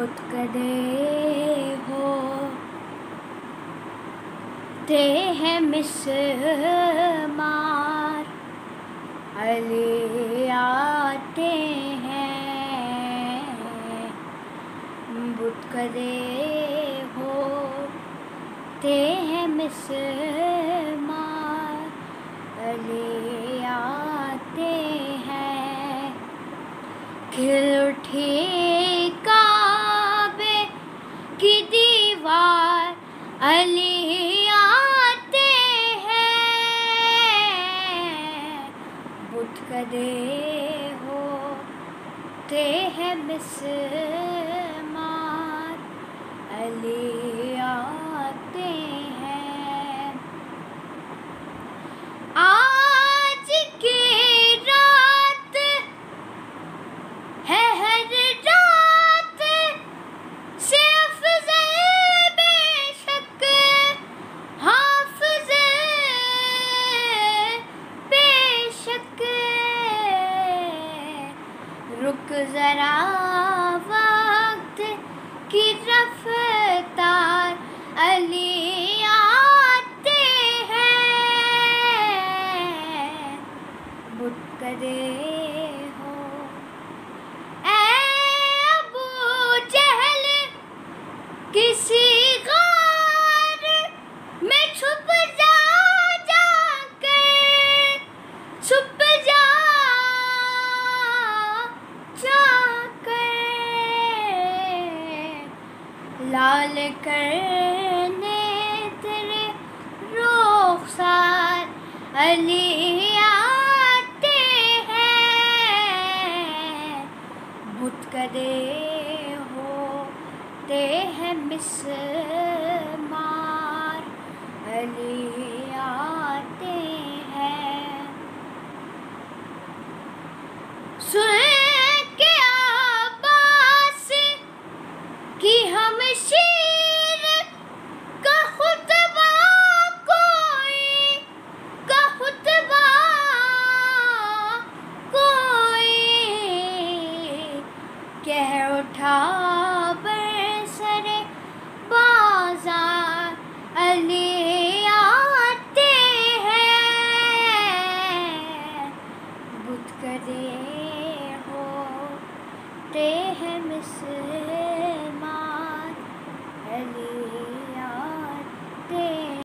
بت کدے ہو۔ تے ہیں مسمار علی آتے ہیں۔ بت کدے ہو۔ تے ہیں مسمار علی آتے ہیں۔ کھل اٹھی علی آتے ہیں۔ بت کدے ہوتے ہیں مسمار علی رک ذرا وقت کی رفتار علی آتے ہیں۔ بت کرے لال کرنے تیرے رخسار علی آتے ہیں۔ بت کدے ہوتے ہیں مسمار علی کہہ اٹھا سر بازار علی آتے ہیں۔ بت کرے ہوتے ہیں مصر